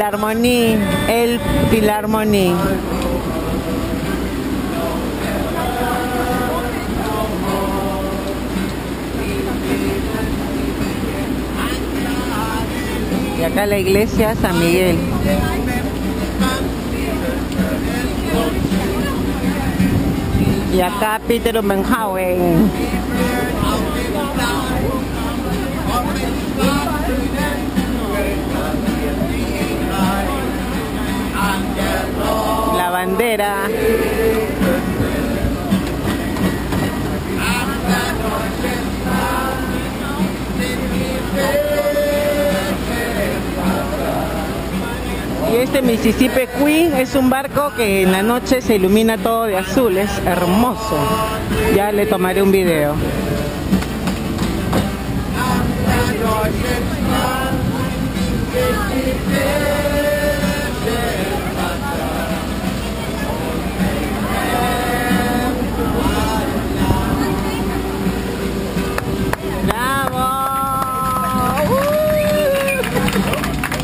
La armonía, el Pilarmoní. Y acá la iglesia San Miguel. Y acá Peter Benjauen. Y este Mississippi Queen es un barco que en la noche se ilumina todo de azul, es hermoso. Ya le tomaré un video.